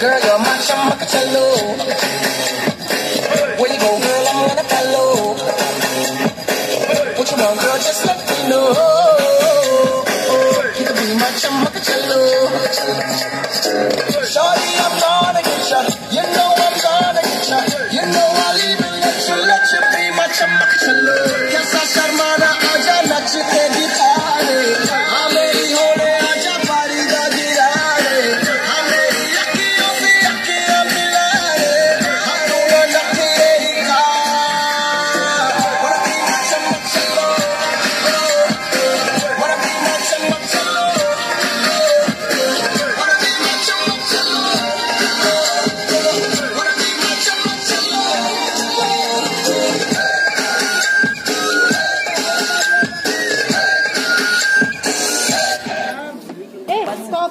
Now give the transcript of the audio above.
Girl, you're my chammak challo. Where you go, girl? I'm gonna follow. What you want, girl? Just let me know. You can be my chammak challo. Shorty, I'm gonna get ya. You know I'm gonna get ya. You know I'll even let you, let you be my chammak challo. Qual